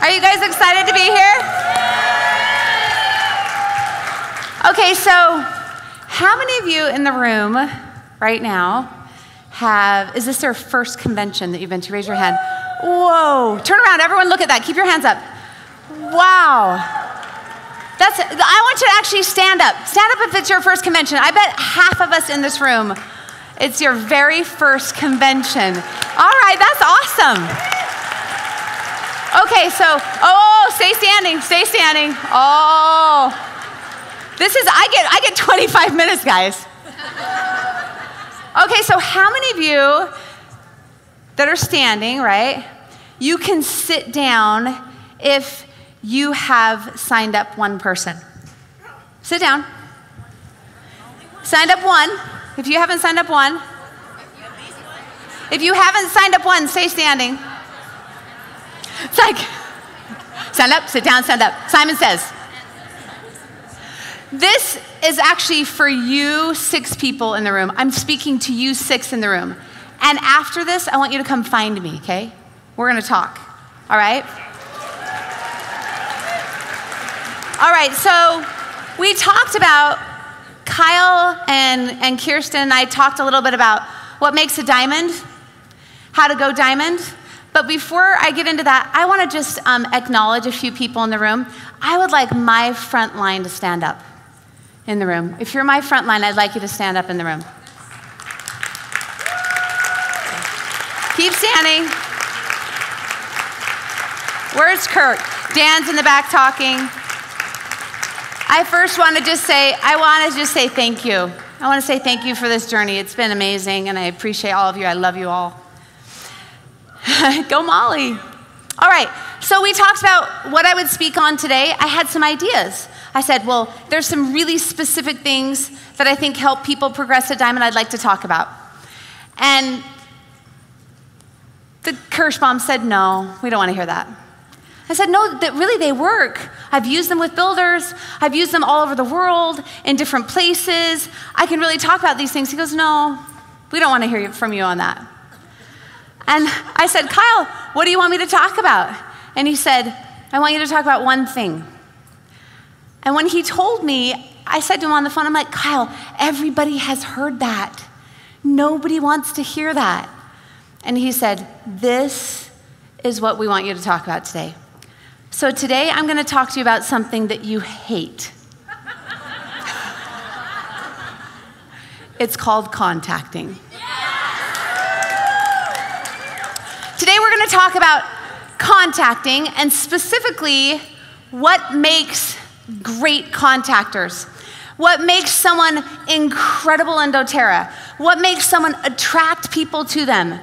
Are you guys excited to be here? Okay, so how many of you in the room right now have, is this their first convention that you've been to? Raise your hand. Whoa. Turn around, everyone, look at that. Keep your hands up. Wow. That's, I want you to actually stand up. Stand up if it's your first convention. I bet half of us in this room, it's your very first convention. All right, that's awesome. Okay, so, oh, oh, oh, stay standing, stay standing. Oh, this is, I get, I get 25 minutes, guys. Okay, so how many of you that are standing, right, you can sit down if you have signed up one person. Sit down. Signed up one. If you haven't signed up one, if you haven't signed up one, stay standing. It's like, stand up, sit down, stand up. Simon says. This is actually for you six people in the room. I'm speaking to you six in the room. And after this, I want you to come find me, okay? We're gonna talk, all right? All right, so we talked about, Kyle and, and Kirsten and I talked a little bit about what makes a diamond, how to go diamond. But before I get into that, I want to just um, acknowledge a few people in the room. I would like my front line to stand up in the room. If you're my front line, I'd like you to stand up in the room. Keep standing. Where's Kurt? Dan's in the back talking. I first want to just say, I want to just say thank you. I want to say thank you for this journey. It's been amazing, and I appreciate all of you. I love you all. Go Molly. All right, so we talked about what I would speak on today. I had some ideas. I said, well, there's some really specific things that I think help people progress at Diamond I'd like to talk about. And the Kirschbaum said, no, we don't want to hear that. I said, no, that really they work. I've used them with builders. I've used them all over the world in different places. I can really talk about these things. He goes, no, we don't want to hear from you on that. And I said, Kyle, what do you want me to talk about? And he said, I want you to talk about one thing. And when he told me, I said to him on the phone, I'm like, Kyle, everybody has heard that. Nobody wants to hear that. And he said, This is what we want you to talk about today. So today I'm going to talk to you about something that you hate. it's called contacting. Today we're going to talk about contacting and specifically what makes great contactors. What makes someone incredible in doTERRA? What makes someone attract people to them?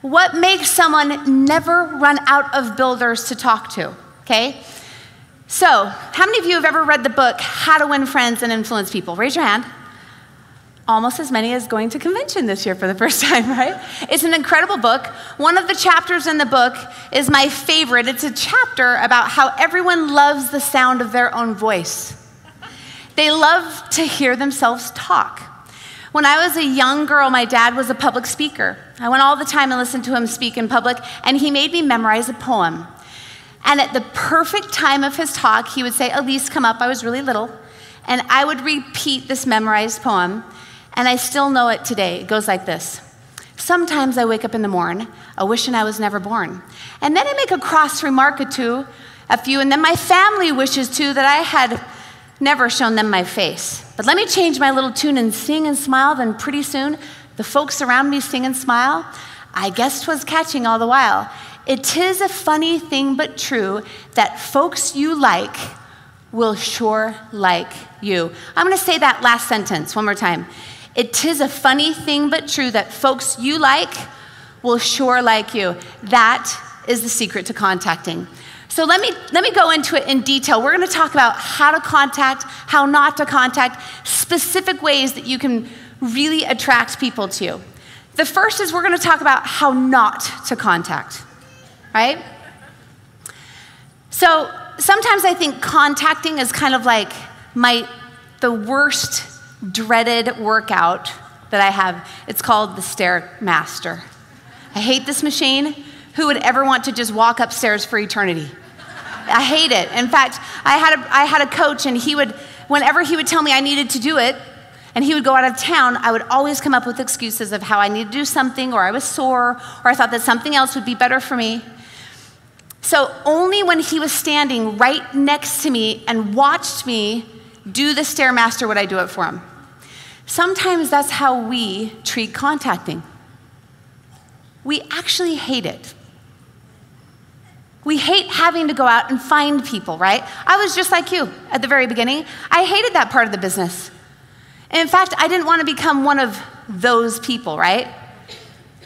What makes someone never run out of builders to talk to? Okay? So, how many of you have ever read the book How to Win Friends and Influence People? Raise your hand. Almost as many as going to convention this year for the first time, right? It's an incredible book. One of the chapters in the book is my favorite. It's a chapter about how everyone loves the sound of their own voice. They love to hear themselves talk. When I was a young girl, my dad was a public speaker. I went all the time and listened to him speak in public, and he made me memorize a poem. And at the perfect time of his talk, he would say, Allyse, come up. I was really little. And I would repeat this memorized poem, and I still know it today. It goes like this Sometimes I wake up in the morn, a wishing I was never born. And then I make a cross remark or two, a few, and then my family wishes too that I had never shown them my face. But let me change my little tune and sing and smile, then pretty soon the folks around me sing and smile. I guess 'twas catching all the while. It is a funny thing but true that folks you like will sure like you. I'm to say that last sentence one more time. It is a funny thing but true that folks you like will sure like you. That is the secret to contacting. So let me, let me go into it in detail. We're going to talk about how to contact, how not to contact, specific ways that you can really attract people to you. The first is we're going to talk about how not to contact right? So sometimes I think contacting is kind of like my the worst dreaded workout that I have. It's called the Stairmaster. I hate this machine. Who would ever want to just walk upstairs for eternity? I hate it. In fact, I had a, I had a coach, and he would, whenever he would tell me I needed to do it, and he would go out of town, I would always come up with excuses of how I needed to do something, or I was sore, or I thought that something else would be better for me. So only when he was standing right next to me and watched me do the Stairmaster would I do it for him. Sometimes that's how we treat contacting. We actually hate it. We hate having to go out and find people, right? I was just like you at the very beginning. I hated that part of the business. In fact, I didn't want to become one of those people, right?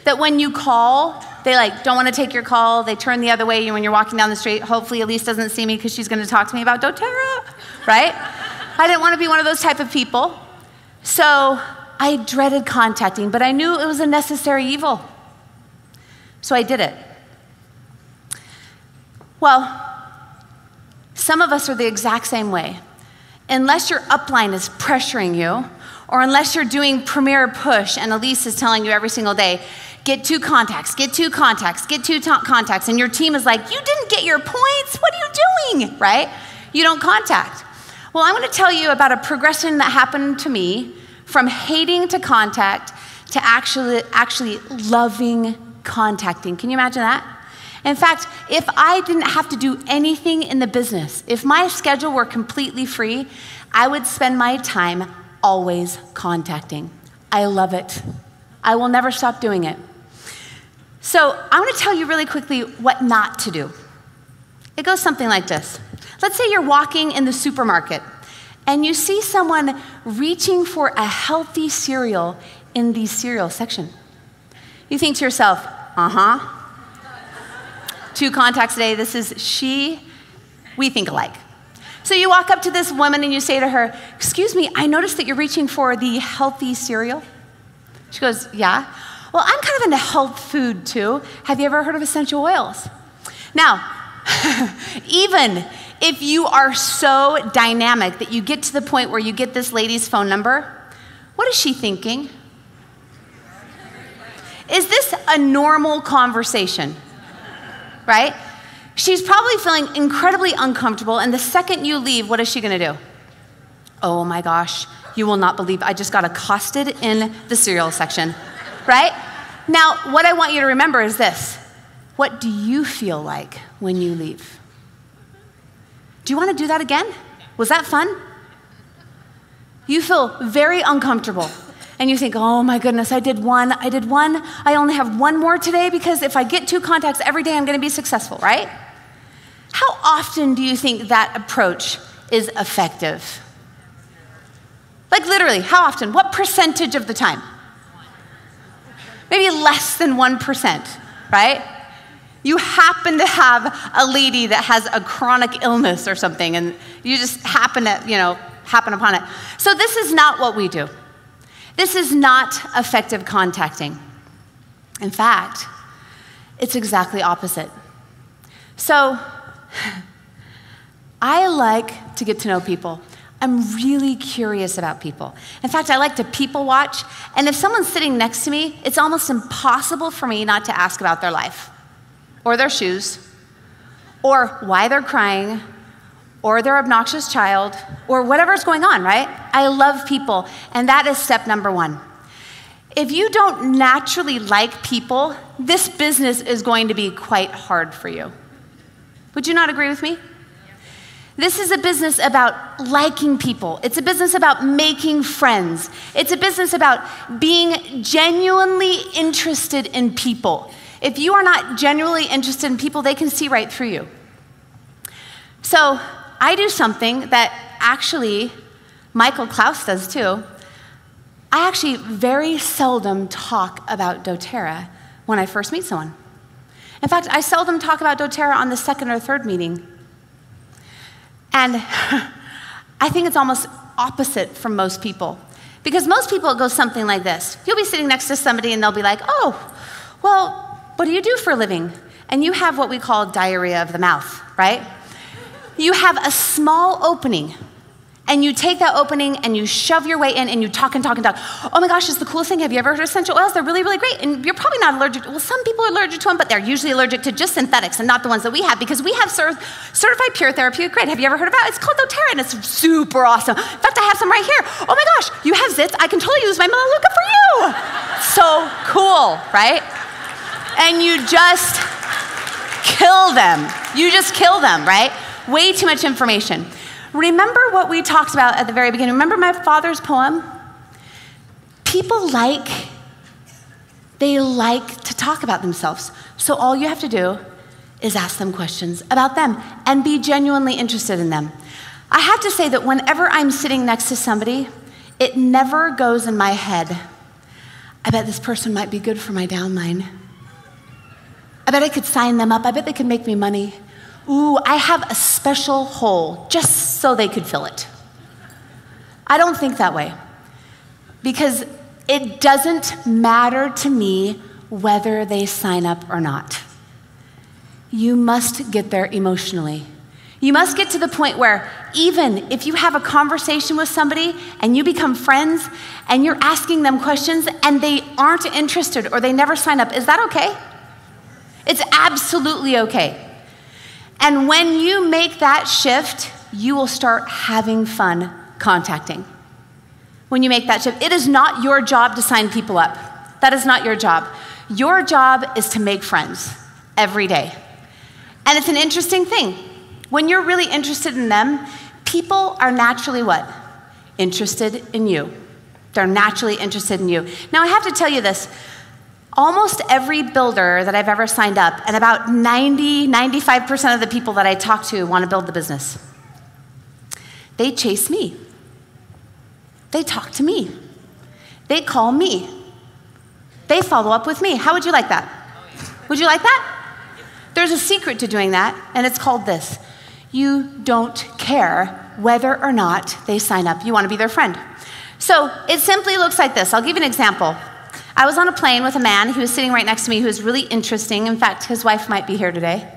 That when you call, they like don't want to take your call. They turn the other way when you're walking down the street. Hopefully, Allyse doesn't see me because she's going to talk to me about doTERRA, right? I didn't want to be one of those type of people. So I dreaded contacting, but I knew it was a necessary evil. So I did it. Well, some of us are the exact same way. Unless your upline is pressuring you, or unless you're doing Premier Push and Allyse is telling you every single day, get two contacts, get two contacts, get two contacts, and your team is like, you didn't get your points, what are you doing? Right? You don't contact. Well, I'm going to tell you about a progression that happened to me from hating to contact to actually, actually loving contacting. Can you imagine that? In fact, if I didn't have to do anything in the business, if my schedule were completely free, I would spend my time always contacting. I love it. I will never stop doing it. So, I want to tell you really quickly what not to do. It goes something like this Let's say you're walking in the supermarket and you see someone reaching for a healthy cereal in the cereal section. You think to yourself, uh huh, two contacts today. This is she. We think alike. So you walk up to this woman and you say to her, Excuse me, I noticed that you're reaching for the healthy cereal. She goes, Yeah. Well, I'm kind of into health food too. Have you ever heard of essential oils? Now, even if you are so dynamic that you get to the point where you get this lady's phone number, what is she thinking? Is this a normal conversation? right? She's probably feeling incredibly uncomfortable, and the second you leave, what is she gonna do? Oh my gosh, you will not believe I just got accosted in the cereal section, right? Now, what I want you to remember is this what do you feel like when you leave? Do you wanna do that again? Was that fun? You feel very uncomfortable and you think, oh my goodness, I did one, I did one, I only have one more today because if I get two contacts every day, I'm gonna be successful, right? How often do you think that approach is effective? Like literally, how often? What percentage of the time? Maybe less than 1%, right? You happen to have a lady that has a chronic illness or something, and you just happen to, you know, happen upon it. So this is not what we do. This is not effective contacting. In fact, it's exactly opposite. So, I like to get to know people. I'm really curious about people. In fact, I like to people watch, and if someone's sitting next to me, it's almost impossible for me not to ask about their life, or their shoes, or why they're crying, or their obnoxious child, or whatever's going on, right? I love people, and that is step number one. If you don't naturally like people, this business is going to be quite hard for you. Would you not agree with me? This is a business about liking people. It's a business about making friends. It's a business about being genuinely interested in people. If you are not genuinely interested in people, they can see right through you. So, I do something that actually Michael Klaus does too. I actually very seldom talk about doTERRA when I first meet someone. In fact, I seldom talk about doTERRA on the second or third meeting. And I think it's almost opposite from most people. Because most people, it goes something like this You'll be sitting next to somebody and they'll be like, oh, well, what do you do for a living? And you have what we call diarrhea of the mouth, right? you have a small opening. and you take that opening and you shove your way in and you talk and talk and talk. Oh my gosh, it's the coolest thing. Have you ever heard of essential oils? They're really, really great. And you're probably not allergic. To, well, some people are allergic to them, but they're usually allergic to just synthetics and not the ones that we have because we have cert- certified pure therapeutic grade. Have you ever heard about it? It's called doTERRA and it's super awesome. In fact, I have some right here. Oh my gosh, you have zits. I can totally use my Melaleuca for you. So cool, right? And you just kill them. You just kill them, right? Way too much information. Remember what we talked about at the very beginning. Remember my father's poem? People like, they like to talk about themselves. So all you have to do is ask them questions about them and be genuinely interested in them. I have to say that whenever I'm sitting next to somebody, it never goes in my head, I bet this person might be good for my downline. I bet I could sign them up. I bet they could make me money ooh, I have a special hole just so they could fill it. I don't think that way because it doesn't matter to me whether they sign up or not. You must get there emotionally. You must get to the point where even if you have a conversation with somebody and you become friends and you're asking them questions and they aren't interested or they never sign up, is that okay? It's absolutely okay. And when you make that shift, you will start having fun contacting. When you make that shift, it is not your job to sign people up. That is not your job. Your job is to make friends every day. And it's an interesting thing. When you're really interested in them, people are naturally what? Interested in you. They're naturally interested in you. Now, I have to tell you this almost every builder that I've ever signed up, and about 90, 95% of the people that I talk to want to build the business. They chase me. They talk to me. They call me. They follow up with me. How would you like that? Would you like that? There's a secret to doing that, and it's called this you don't care whether or not they sign up. You want to be their friend. So it simply looks like this. I'll give you an example. I was on a plane with a man who was sitting right next to me who was really interesting. In fact, his wife might be here today.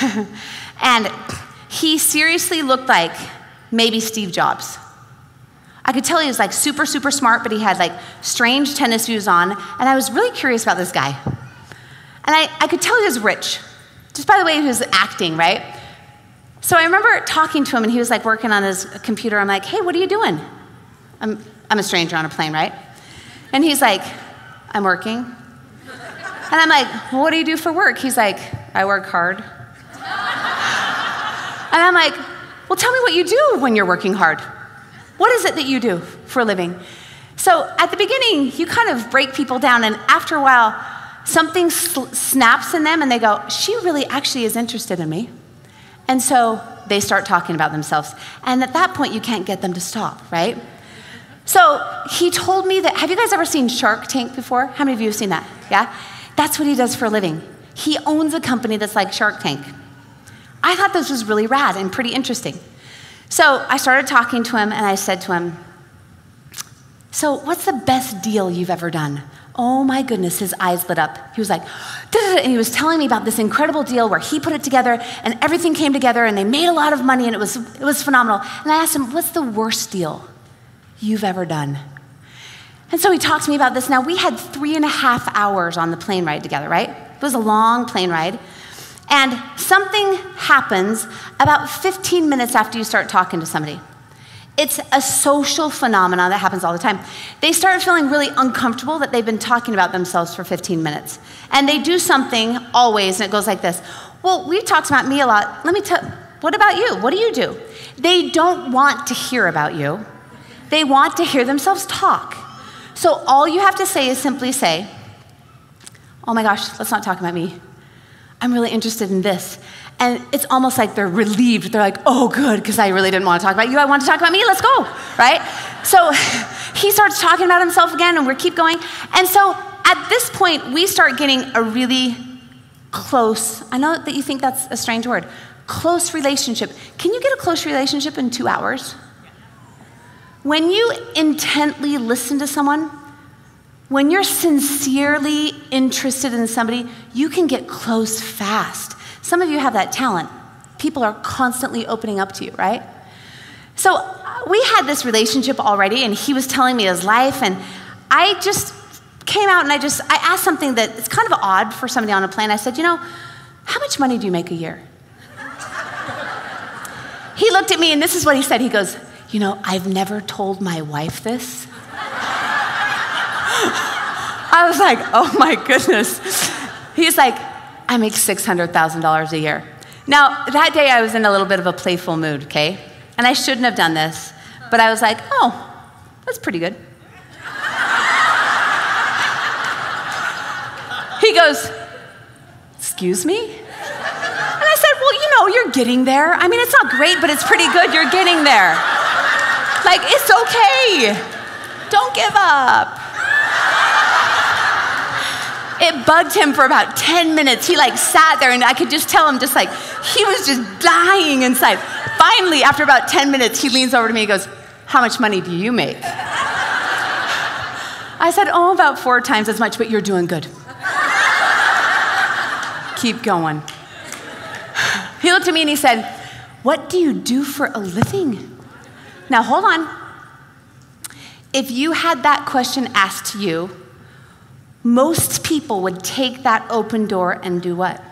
and he seriously looked like maybe Steve Jobs. I could tell he was like super, super smart, but he had like strange tennis shoes on. And I was really curious about this guy. And I, I could tell he was rich, just by the way he was acting, right? So I remember talking to him, and he was like working on his computer. I'm like, hey, what are you doing? I'm, I'm a stranger on a plane, right? And he's like, I'm working. And I'm like, well, what do you do for work? He's like, I work hard. And I'm like, well, tell me what you do when you're working hard. What is it that you do for a living? So at the beginning, you kind of break people down, and after a while, something sl- snaps in them, and they go, She really actually is interested in me. And so they start talking about themselves. And at that point, you can't get them to stop, right? So he told me that, have you guys ever seen Shark Tank before? How many of you have seen that? Yeah? That's what he does for a living. He owns a company that's like Shark Tank. I thought this was really rad and pretty interesting. So I started talking to him and I said to him, So, what's the best deal you've ever done? Oh my goodness, his eyes lit up. He was like, and he was telling me about this incredible deal where he put it together and everything came together and they made a lot of money and it was, it was phenomenal. And I asked him, What's the worst deal you've ever done. And so he talked to me about this. Now, we had three and a half hours on the plane ride together, right? It was a long plane ride. And something happens about 15 minutes after you start talking to somebody. It's a social phenomenon that happens all the time. They start feeling really uncomfortable that they've been talking about themselves for 15 minutes. And they do something always, and it goes like this Well, we talked about me a lot. Let me tell, what about you? What do you do? They don't want to hear about you. They want to hear themselves talk. So all you have to say is simply say, Oh my gosh, let's not talk about me. I'm really interested in this. And it's almost like they're relieved. They're like, oh, good, because I really didn't want to talk about you. I want to talk about me. Let's go, right? So he starts talking about himself again, and we keep going. And so at this point, we start getting a really close, I know that you think that's a strange word, close relationship. Can you get a close relationship in two hours? When you intently listen to someone, when you're sincerely interested in somebody, you can get close fast. Some of you have that talent. People are constantly opening up to you, right? So uh, we had this relationship already, and he was telling me his life, and I just came out and I just I asked something that it's kind of odd for somebody on a plane. I said, you know, how much money do you make a year? he looked at me, and this is what he said. He goes, you know, I've never told my wife this. I was like, oh my goodness. He's like, I make $600,000 a year. Now, that day I was in a little bit of a playful mood, okay? And I shouldn't have done this, but I was like, oh, that's pretty good. he goes, excuse me? And I said, well, you know, you're getting there. I mean, it's not great, but it's pretty good. You're getting there. Like, it's okay. Don't give up. It bugged him for about 10 minutes. He like sat there and I could just tell him just like he was just dying inside. Finally, after about 10 minutes, he leans over to me and goes, How much money do you make? I said, Oh, about four times as much, but you're doing good. Keep going. He looked at me and he said, What do you do for a living? Now, hold on. If you had that question asked to you, most people would take that open door and do what?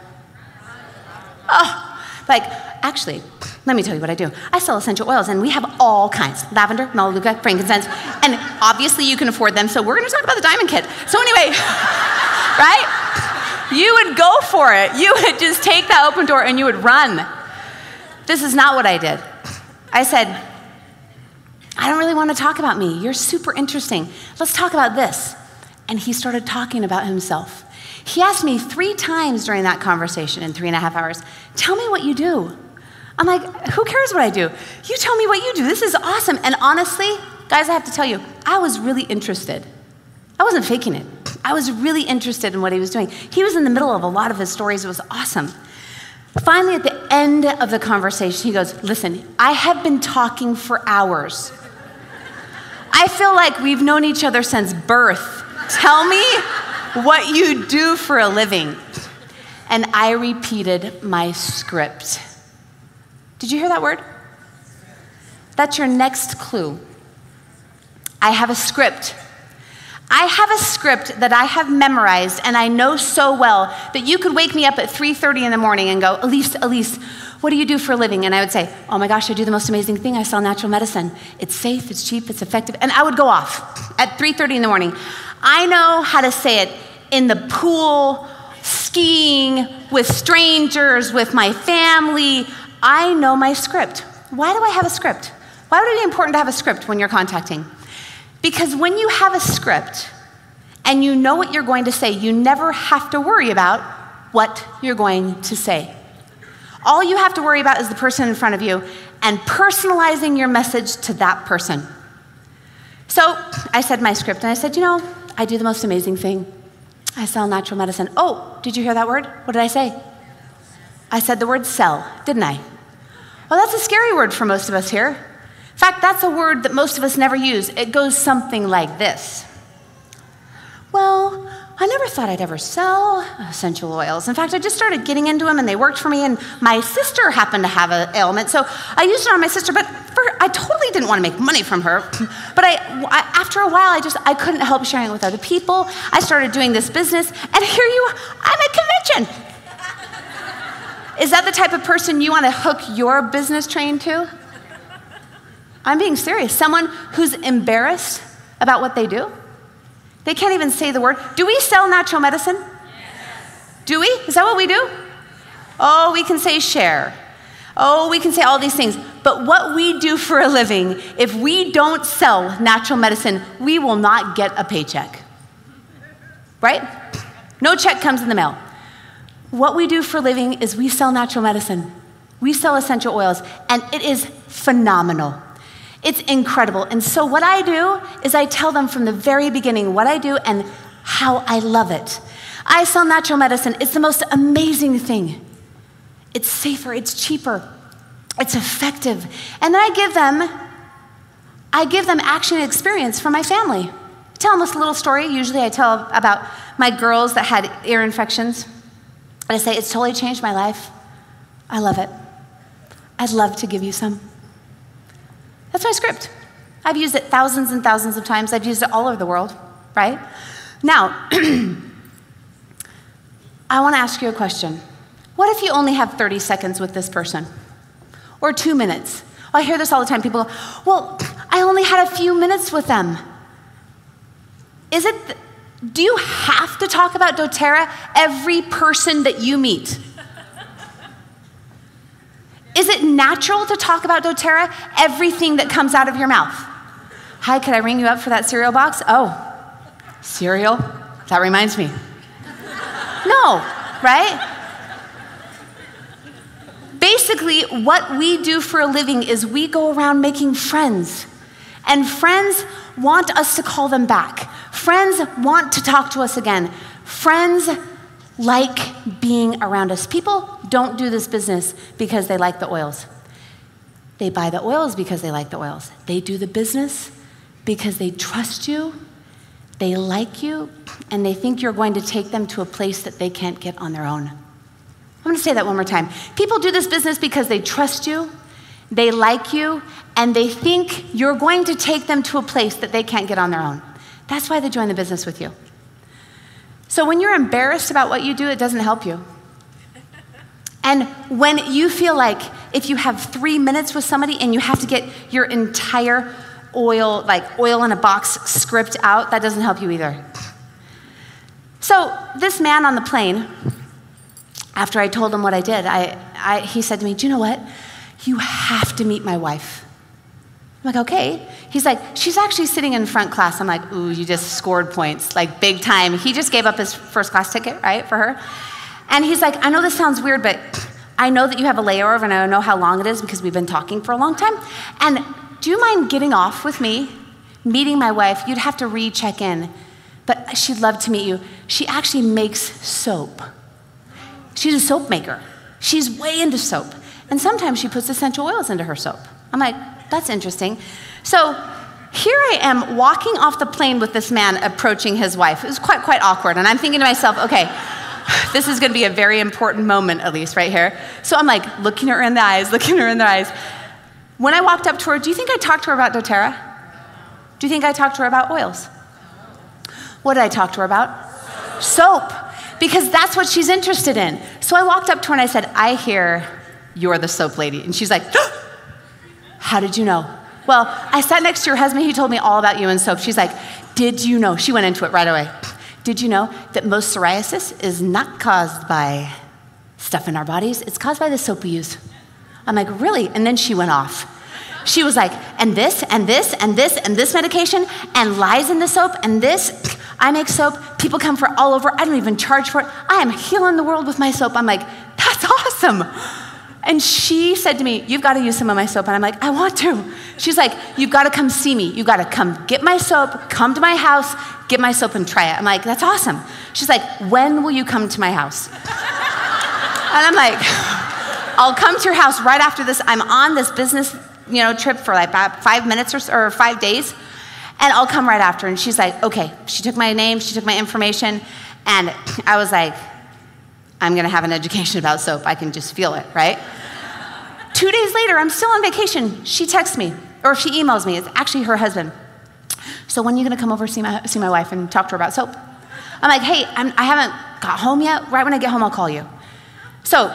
Oh, like, actually, let me tell you what I do. I sell essential oils, and we have all kinds lavender, melaleuca, frankincense, and obviously you can afford them, so we're gonna talk about the diamond kit. So, anyway, right? You would go for it. You would just take that open door and you would run. This is not what I did. I said, I don't really want to talk about me. You're super interesting. Let's talk about this and he started talking about himself. He asked me three times during that conversation in three and a half hours, Tell me what you do. I'm like, Who cares what I do? You tell me what you do. This is awesome. And honestly, guys, I have to tell you, I was really interested. I wasn't faking it. I was really interested in what he was doing. He was in the middle of a lot of his stories. It was awesome. Finally, at the end of the conversation, he goes, Listen, I have been talking for hours. I feel like we've known each other since birth. Tell me what you do for a living. And I repeated my script. Did you hear that word? That's your next clue. I have a script. I have a script that I have memorized and I know so well that you could wake me up at 3:30 in the morning and go, "Allyse, Allyse, what do you do for a living?" And I would say, "Oh my gosh, I do the most amazing thing. I sell natural medicine. It's safe, it's cheap, it's effective." And I would go off at 3:30 in the morning. I know how to say it in the pool, skiing, with strangers, with my family. I know my script. Why do I have a script? Why would it be important to have a script when you're contacting? Because when you have a script and you know what you're going to say, you never have to worry about what you're going to say. All you have to worry about is the person in front of you and personalizing your message to that person. So I said my script and I said, you know, I do the most amazing thing. I sell natural medicine. Oh, did you hear that word? What did I say? I said the word sell, didn't I? Well, that's a scary word for most of us here. In fact, that's a word that most of us never use. It goes something like this Well, I never thought I'd ever sell essential oils. In fact, I just started getting into them and they worked for me. And my sister happened to have an ailment. So I used it on my sister, but for, I totally didn't want to make money from her. But I, I, after a while, I just I couldn't help sharing it with other people. I started doing this business. And here you are, I'm at convention. Is that the type of person you want to hook your business train to? I'm being serious. Someone who's embarrassed about what they do? They can't even say the word. Do we sell natural medicine? Yes. Do we? Is that what we do? Oh, we can say share. Oh, we can say all these things. But what we do for a living, if we don't sell natural medicine, we will not get a paycheck. Right? No check comes in the mail. What we do for a living is we sell natural medicine. We sell essential oils, and it is phenomenal. It's incredible. And so, what I do is I tell them from the very beginning what I do and how I love it. I sell natural medicine, it's the most amazing thing. It's safer, it's cheaper, it's effective. And then I give them I give them action and experience from my family. I tell them this little story. Usually I tell about my girls that had ear infections. And I say, it's totally changed my life. I love it. I'd love to give you some. That's my script. I've used it thousands and thousands of times. I've used it all over the world, right? Now, I want to ask you a question. What if you only have 30 seconds with this person? Or two minutes? I hear this all the time. People go, Well, I only had a few minutes with them. Is it, do you have to talk about doTERRA every person that you meet? Is it natural to talk about doTERRA everything that comes out of your mouth? Hi, could I ring you up for that cereal box? Oh, cereal? That reminds me. No, right? Basically, what we do for a living is we go around making friends. And friends want us to call them back. Friends want to talk to us again. Friends like being around us. People don't do this business because they like the oils. They buy the oils because they like the oils. They do the business because they trust you, they like you, and they think you're going to take them to a place that they can't get on their own. I'm going to say that one more time. People do this business because they trust you, they like you, and they think you're going to take them to a place that they can't get on their own. That's why they join the business with you. So when you're embarrassed about what you do, it doesn't help you. And when you feel like if you have three minutes with somebody and you have to get your entire oil, like oil in a box script out, that doesn't help you either. So this man on the plane, after I told him what I did, I, I, he said to me, Do you know what? You have to meet my wife. I'm like, okay. He's like, she's actually sitting in front class. I'm like, ooh, you just scored points, like big time. He just gave up his first class ticket, right, for her. And he's like, I know this sounds weird, but I know that you have a layover and I don't know how long it is because we've been talking for a long time. And do you mind getting off with me, meeting my wife? You'd have to recheck in, but she'd love to meet you. She actually makes soap. She's a soap maker. She's way into soap. And sometimes she puts essential oils into her soap. I'm like, that's interesting. So here I am walking off the plane with this man approaching his wife. It was quite, quite awkward. And I'm thinking to myself, okay, this is going to be a very important moment, at least right here. So I'm like looking her in the eyes, looking her in the eyes. When I walked up to her, do you think I talked to her about doTERRA? Do you think I talked to her about oils? What did I talk to her about? Soap, because that's what she's interested in. So I walked up to her and I said, I hear you're the soap lady. And she's like, How did you know? Well, I sat next to your husband. He told me all about you and soap. She's like, Did you know? She went into it right away. Did you know that most psoriasis is not caused by stuff in our bodies? It's caused by the soap we use. I'm like, Really? And then she went off. She was like, And this, and this, and this, and this medication, and lies in the soap, and this. I make soap. People come for all over. I don't even charge for it. I am healing the world with my soap. I'm like, That's awesome. And she said to me, You've got to use some of my soap. And I'm like, I want to. She's like, You've got to come see me. You've got to come get my soap, come to my house, get my soap and try it. I'm like, That's awesome. She's like, When will you come to my house? and I'm like, I'll come to your house right after this. I'm on this business you know, trip for like five minutes or, or five days, and I'll come right after. And she's like, Okay. She took my name, she took my information, and I was like, I'm going to have an education about soap. I can just feel it, right? Two days later, I'm still on vacation. She texts me, or she emails me. It's actually her husband. So when are you going to come over see my, see my wife and talk to her about soap? I'm like, hey, I'm, I have not got home yet. Right when I get home, I'll call you. So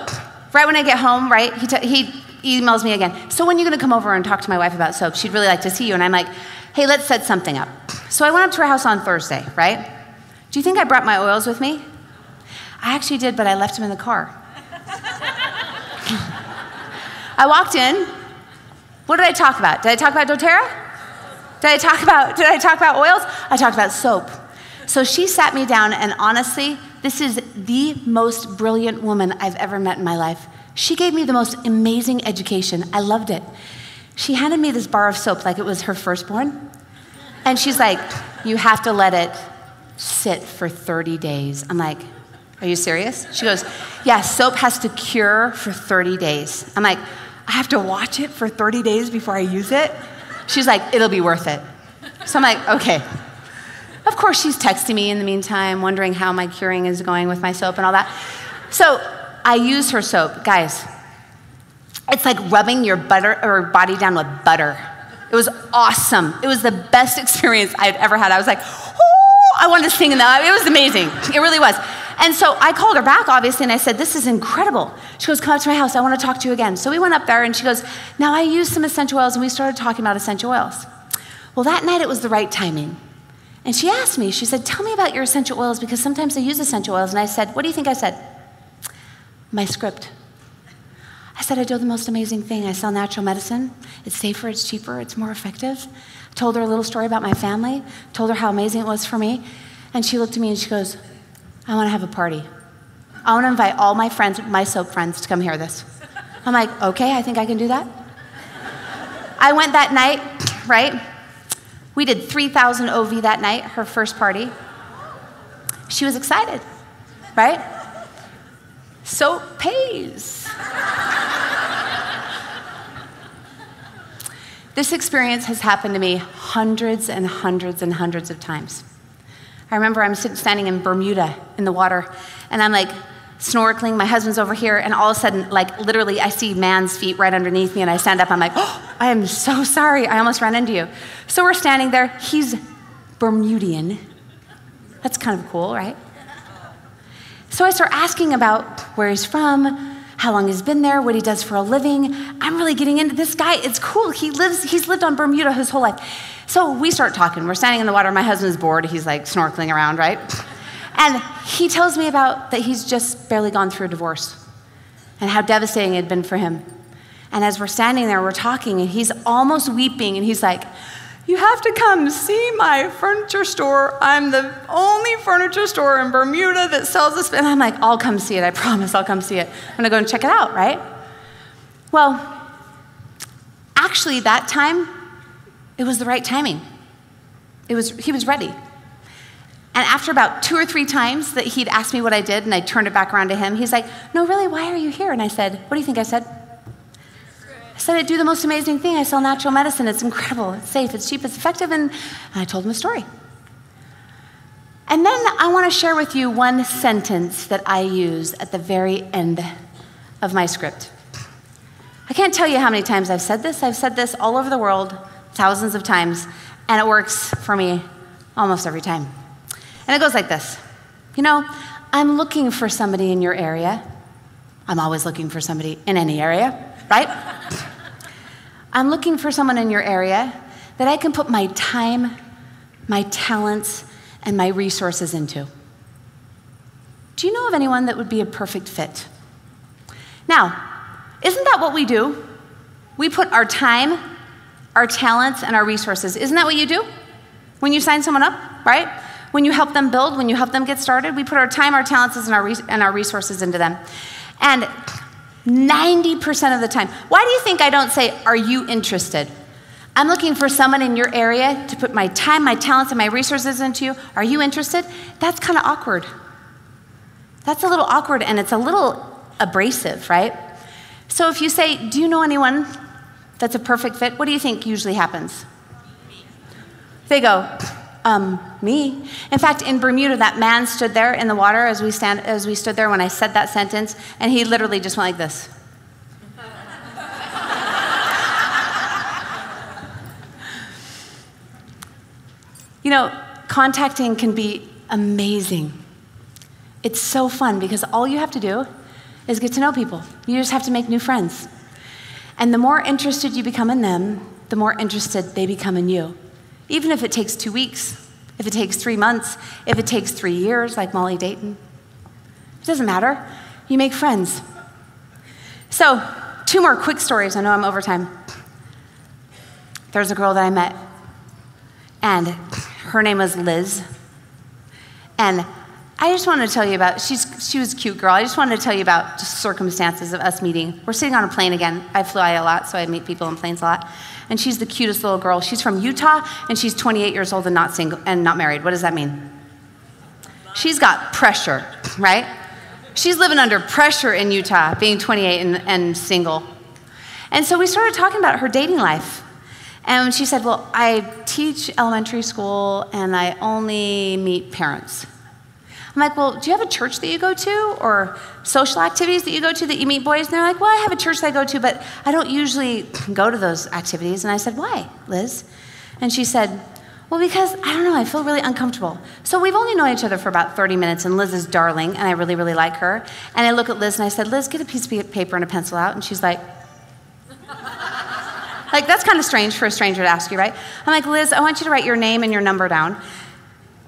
right when I get home, right, he, he emails me again. So when are you going to come over and talk to my wife about soap? She'd really like to see you. And I'm like, hey, let's set something up. So I went up to her house on Thursday, right? Do you think I brought my oils with me? I actually did, but I left him in the car. I walked in. What did I talk about? Did I talk about doTERRA? Did I talk about did I talk about oils? I talked about soap. So she sat me down and honestly, this is the most brilliant woman I've ever met in my life. She gave me the most amazing education. I loved it. She handed me this bar of soap like it was her firstborn. And she's like, "You have to let it sit for 30 days." I'm like, are you serious? She goes, Yeah, soap has to cure for 30 days. I'm like, I have to watch it for 30 days before I use it? She's like, It'll be worth it. So I'm like, Okay. Of course, she's texting me in the meantime, wondering how my curing is going with my soap and all that. So I use her soap. Guys, it's like rubbing your butter or body down with butter. It was awesome. It was the best experience I've ever had. I was like, oh, I wanted to sing in that. It was amazing. It really was. And so I called her back, obviously, and I said, This is incredible. She goes, Come up to my house. I want to talk to you again. So we went up there, and she goes, Now I use some essential oils, and we started talking about essential oils. Well, that night it was the right timing. And she asked me, She said, Tell me about your essential oils, because sometimes I use essential oils. And I said, What do you think I said? My script. I said, I do the most amazing thing. I sell natural medicine. It's safer, it's cheaper, it's more effective. I told her a little story about my family, told her how amazing it was for me. And she looked at me and she goes, I want to have a party. I want to invite all my friends, my soap friends, to come hear this. I'm like, okay, I think I can do that. I went that night, right? We did 3,000 OV that night, her first party. She was excited, right? Soap pays. this experience has happened to me hundreds and hundreds and hundreds of times. I remember I'm standing in Bermuda in the water, and I'm like snorkeling. My husband's over here, and all of a sudden, like literally, I see man's feet right underneath me, and I stand up. I'm like, oh, I am so sorry. I almost ran into you. So we're standing there. He's Bermudian. That's kind of cool, right? So I start asking about where he's from, how long he's been there, what he does for a living. I'm really getting into this guy. It's cool. He lives, he's lived on Bermuda his whole life. So we start talking. We're standing in the water. My husband's bored. He's like snorkeling around, right? And he tells me about that he's just barely gone through a divorce and how devastating it had been for him. And as we're standing there, we're talking, and he's almost weeping, and he's like, you have to come see my furniture store. I'm the only furniture store in Bermuda that sells this. And I'm like, I'll come see it. I promise I'll come see it. I'm to go and check it out, right? Well, actually, that time, it was the right timing. It was, he was ready. And after about two or three times that he'd asked me what I did and I turned it back around to him, he's like, No, really, why are you here? And I said, What do you think I said? I said, I do the most amazing thing. I sell natural medicine. It's incredible. It's safe, it's cheap, it's effective. And, I told him a story. And then I want to share with you one sentence that I use at the very end of my script. I can't tell you how many times I've said this. I've said this all over the world, thousands of times, and it works for me almost every time. And it goes like this You know, I'm looking for somebody in your area. I'm always looking for somebody in any area, right? I'm looking for someone in your area that I can put my time, my talents, and my resources into. Do you know of anyone that would be a perfect fit? Now, isn't that what we do? We put our time, our talents, and our resources. Isn't that what you do when you sign someone up, right? When you help them build, when you help them get started, we put our time, our talents, and our, and our resources into them. And 90% of the time. Why do you think I don't say, Are you interested? I'm looking for someone in your area to put my time, my talents, and my resources into. You. Are you interested? That's kind of awkward. That's a little awkward and it's a little abrasive, right? So if you say, Do you know anyone that's a perfect fit? What do you think usually happens? They go, um, me. In fact, in Bermuda, that man stood there in the water as we, stand, as we stood there when I said that sentence, and he literally just went like this. you know, contacting can be amazing. It's so fun because all you have to do is get to know people. You just have to make new friends. And the more interested you become in them, the more interested they become in you. Even if it takes two weeks, if it takes three months, if it takes three years, like Molly Dayton. It doesn't matter. You make friends. So, two more quick stories. I know I'm over time. There's a girl that I met, and her name was Liz. And I just wanted to tell you about, she's, she was a cute girl. I just wanted to tell you about just circumstances of us meeting. We're sitting on a plane again. I fly a lot, so I meet people on planes a lot and she's the cutest little girl. She's from Utah, and she's 28 years old and not single and not married. What does that mean? She's got pressure, right? She's living under pressure in Utah, being 28 and, and single. And so we started talking about her dating life. And she said, Well, I teach elementary school and I only meet parents. I'm like, well, do you have a church that you go to or social activities that you go to that you meet boys? And they're like, well, I have a church that I go to, but I don't usually go to those activities. And I said, why, Liz? And she said, well, because I don't know, I feel really uncomfortable. So we've only known each other for about 30 minutes, and Liz is darling, and I really, really like her. And I look at Liz and I said, Liz, get a piece of paper and a pencil out. And she's like, like, that's kind of strange for a stranger to ask you, right? I'm like, Liz, I want you to write your name and your number down.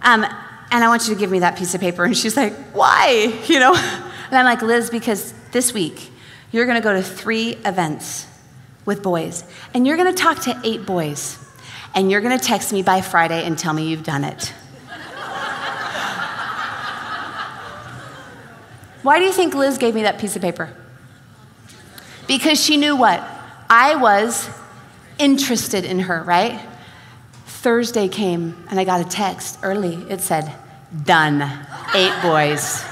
Um, and I want you to give me that piece of paper. And she's like, why? You know? And I'm like, Liz, because this week you're going to go to three events with boys, and you're going to talk to eight boys, and you're going to text me by Friday and tell me you've done it. Why do you think Liz gave me that piece of paper? Because she knew what? I was interested in her, right? Thursday came and I got a text early. It said, Done. Eight boys.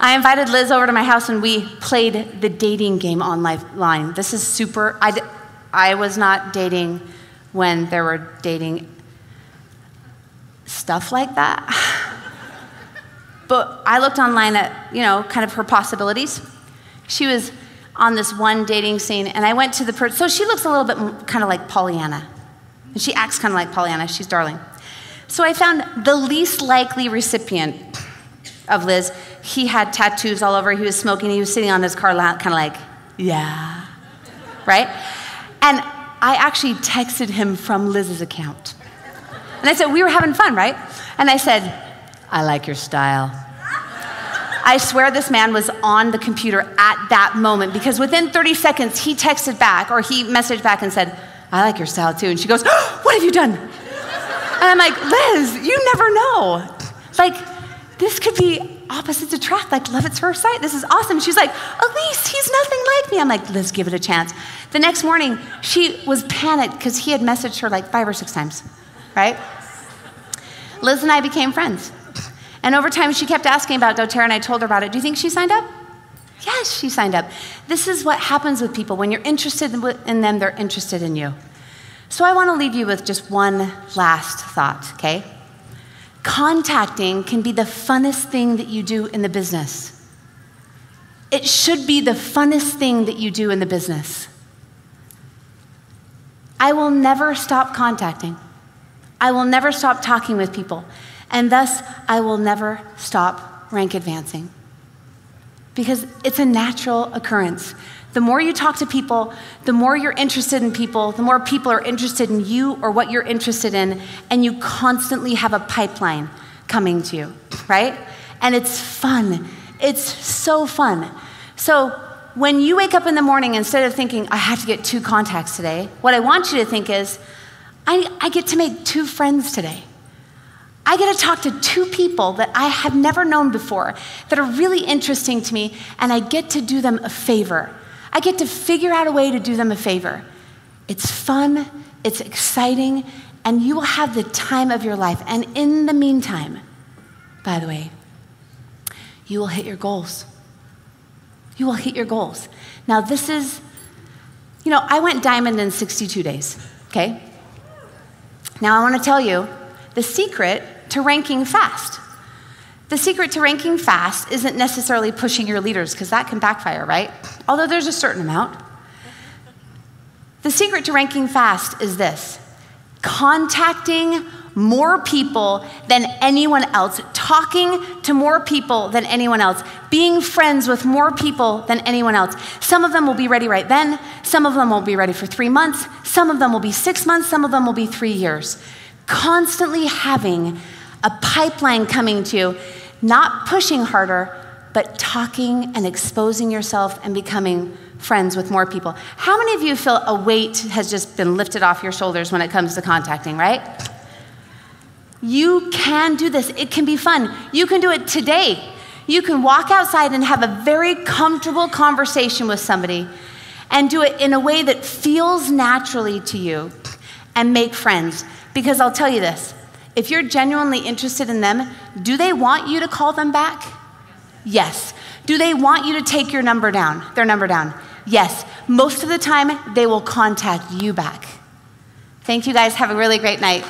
I invited Liz over to my house and we played the dating game online. This is super. I, I was not dating when there were dating stuff like that. but I looked online at, you know, kind of her possibilities. She was on this one dating scene, and I went to the person. So she looks a little bit kind of like Pollyanna. And she acts kind of like Pollyanna. She's darling. So I found the least likely recipient of Liz. He had tattoos all over. He was smoking. He was sitting on his car, kind of like, yeah. Right? And I actually texted him from Liz's account. And I said, we were having fun, right? And I said, I like your style. I swear this man was on the computer at that moment because within 30 seconds he texted back or he messaged back and said, I like your style too. And she goes, oh, What have you done? And I'm like, Liz, you never know. Like, this could be opposites attract, like love at first sight. This is awesome. She's like, Allyse, he's nothing like me. I'm like, Liz, give it a chance. The next morning, she was panicked because he had messaged her like five or six times, right? Liz and I became friends. And over time, she kept asking about doTERRA, and I told her about it. Do you think she signed up? Yes, she signed up. This is what happens with people. When you're interested in them, they're interested in you. So I want to leave you with just one last thought, okay? Contacting can be the funnest thing that you do in the business. It should be the funnest thing that you do in the business. I will never stop contacting. I will never stop talking with people and thus I will never stop rank advancing. Because it's a natural occurrence. The more you talk to people, the more you're interested in people, the more people are interested in you or what you're interested in, and you constantly have a pipeline coming to you, right? And it's fun. It's so fun. So when you wake up in the morning, instead of thinking, I have to get two contacts today, what I want you to think is, I, I get to make two friends today. I get to talk to two people that I have never known before that are really interesting to me, and I get to do them a favor. I get to figure out a way to do them a favor. It's fun, it's exciting, and you will have the time of your life. And in the meantime, by the way, you will hit your goals. You will hit your goals. Now, this is, you know, I went diamond in 62 days, okay? Now, I want to tell you the secret to ranking fast. The secret to ranking fast isn't necessarily pushing your leaders, because that can backfire, right? Although there's a certain amount. The secret to ranking fast is this contacting more people than anyone else, talking to more people than anyone else, being friends with more people than anyone else. Some of them will be ready right then, some of them will be ready for three months, some of them will be six months, some of them will be three years constantly having a pipeline coming to you, not pushing harder, but talking and exposing yourself and becoming friends with more people. How many of you feel a weight has just been lifted off your shoulders when it comes to contacting, right? You can do this. It can be fun. You can do it today. You can walk outside and have a very comfortable conversation with somebody and do it in a way that feels naturally to you and make friends. Because I'll tell you this if you're genuinely interested in them, do they want you to call them back? Yes. Do they want you to take your number down, their number down? Yes. Most of the time, they will contact you back. Thank you guys. Have a really great night.